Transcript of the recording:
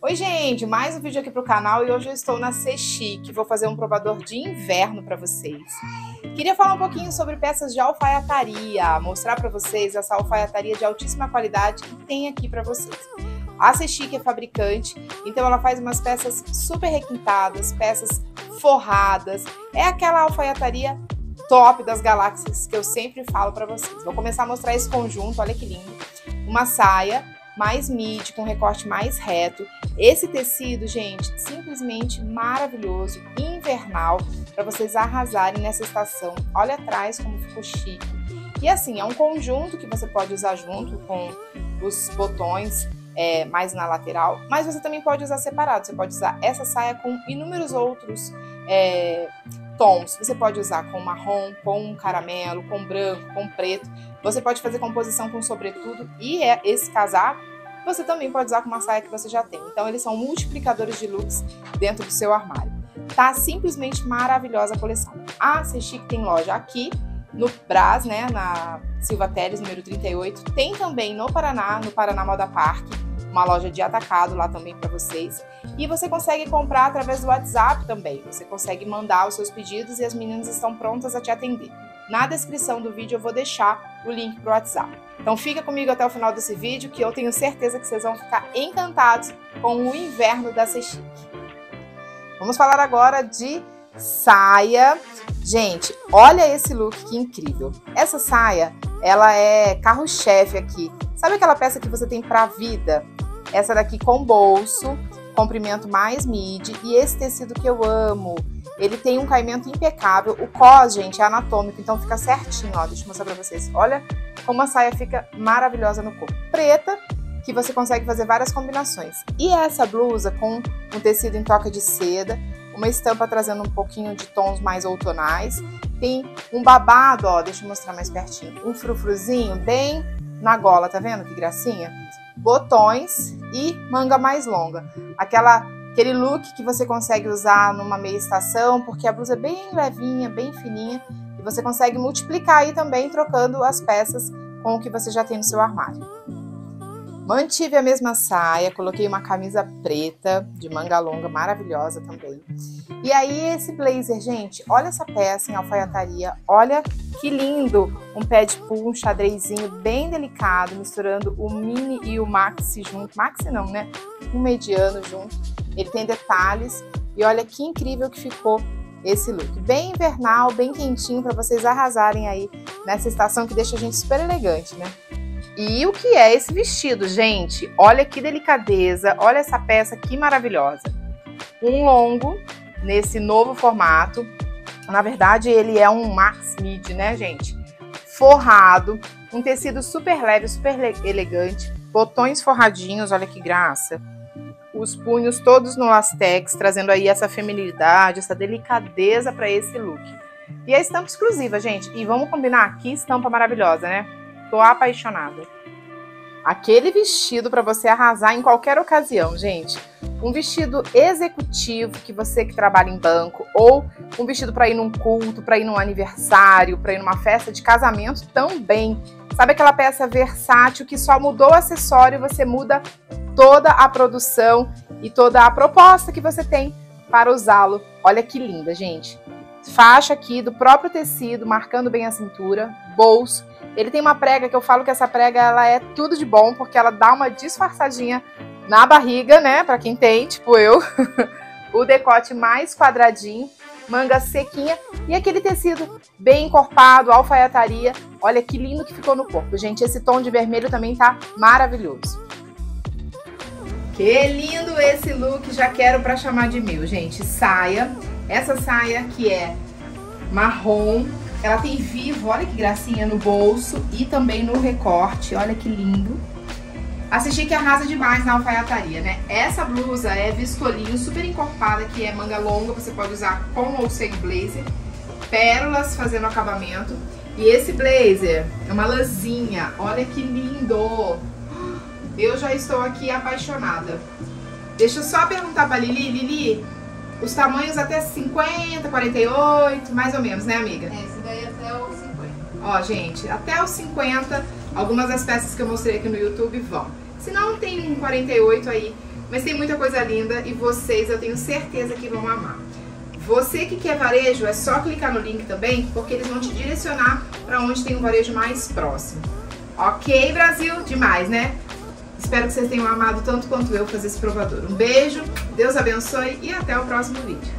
Oi gente, mais um vídeo aqui pro canal e hoje eu estou na C vou fazer um provador de inverno para vocês. Queria falar um pouquinho sobre peças de alfaiataria, mostrar para vocês essa alfaiataria de altíssima qualidade que tem aqui para vocês. A Chic é fabricante, então ela faz umas peças super requintadas, peças forradas, é aquela alfaiataria top das galáxias que eu sempre falo para vocês. Vou começar a mostrar esse conjunto, olha que lindo. Uma saia mais midi, com recorte mais reto. Esse tecido, gente, simplesmente maravilhoso, invernal, para vocês arrasarem nessa estação. Olha atrás como ficou chique. E assim, é um conjunto que você pode usar junto com os botões é, mais na lateral, mas você também pode usar separado. Você pode usar essa saia com inúmeros outros é, tons. Você pode usar com marrom, com caramelo, com branco, com preto. Você pode fazer composição com sobretudo e é esse casaco você também pode usar com uma saia que você já tem. Então eles são multiplicadores de looks dentro do seu armário. Tá simplesmente maravilhosa a coleção. A C Chic tem loja aqui no Brás, né, na Silva Teles, número 38. Tem também no Paraná, no Paraná Moda Park, uma loja de atacado lá também para vocês. E você consegue comprar através do WhatsApp também. Você consegue mandar os seus pedidos e as meninas estão prontas a te atender. Na descrição do vídeo eu vou deixar o link para o WhatsApp. Então fica comigo até o final desse vídeo que eu tenho certeza que vocês vão ficar encantados com o inverno da Sechique. Vamos falar agora de saia. Gente, olha esse look que incrível. Essa saia, ela é carro-chefe aqui. Sabe aquela peça que você tem pra vida? Essa daqui com bolso, comprimento mais midi e esse tecido que eu amo ele tem um caimento impecável. O cos, gente, é anatômico, então fica certinho, ó. Deixa eu mostrar pra vocês. Olha como a saia fica maravilhosa no corpo. Preta, que você consegue fazer várias combinações. E essa blusa com um tecido em toca de seda, uma estampa trazendo um pouquinho de tons mais outonais. Tem um babado, ó, deixa eu mostrar mais pertinho. Um frufruzinho bem na gola, tá vendo que gracinha? Botões e manga mais longa. Aquela Aquele look que você consegue usar numa meia estação, porque a blusa é bem levinha, bem fininha, e você consegue multiplicar aí também trocando as peças com o que você já tem no seu armário. Mantive a mesma saia, coloquei uma camisa preta de manga longa maravilhosa também. E aí esse blazer, gente, olha essa peça em alfaiataria, olha que lindo! Um pé de um xadrezinho bem delicado, misturando o mini e o maxi junto. Maxi não, né? Um mediano junto ele tem detalhes e olha que incrível que ficou esse look. Bem invernal, bem quentinho para vocês arrasarem aí nessa estação que deixa a gente super elegante, né? E o que é esse vestido, gente? Olha que delicadeza, olha essa peça que maravilhosa. Um longo nesse novo formato. Na verdade, ele é um max mid, né, gente? Forrado, um tecido super leve, super elegante, botões forradinhos, olha que graça os punhos todos no lastex, trazendo aí essa feminilidade, essa delicadeza para esse look. E a estampa exclusiva, gente. E vamos combinar, que estampa maravilhosa, né? Tô apaixonada. Aquele vestido para você arrasar em qualquer ocasião, gente. Um vestido executivo que você que trabalha em banco ou um vestido para ir num culto, para ir num aniversário, para ir numa festa de casamento também. Sabe aquela peça versátil que só mudou o acessório e você muda toda a produção e toda a proposta que você tem para usá-lo. Olha que linda, gente. Faixa aqui do próprio tecido, marcando bem a cintura, bolso. Ele tem uma prega que eu falo que essa prega ela é tudo de bom, porque ela dá uma disfarçadinha na barriga, né? Para quem tem, tipo eu. o decote mais quadradinho, manga sequinha e aquele tecido bem encorpado, alfaiataria. Olha que lindo que ficou no corpo, gente. Esse tom de vermelho também tá maravilhoso. Que lindo esse look, já quero para chamar de meu, gente. Saia, essa saia que é marrom, ela tem vivo, olha que gracinha no bolso e também no recorte, olha que lindo. Assisti que arrasa demais na alfaiataria, né? Essa blusa é vistolinho, super encorpada, que é manga longa, você pode usar com ou sem blazer. Pérolas fazendo acabamento. E esse blazer é uma lãzinha, olha que lindo! Eu já estou aqui apaixonada. Deixa eu só perguntar pra Lili. Lili, os tamanhos até 50, 48, mais ou menos, né, amiga? É, esse daí até os 50. Ó, gente, até os 50, algumas das peças que eu mostrei aqui no YouTube vão. Se não, tem um 48 aí mas tem muita coisa linda e vocês eu tenho certeza que vão amar. Você que quer varejo, é só clicar no link também, porque eles vão te direcionar para onde tem um varejo mais próximo. Ok, Brasil? Demais, né? Espero que vocês tenham amado tanto quanto eu fazer esse provador. Um beijo, Deus abençoe e até o próximo vídeo.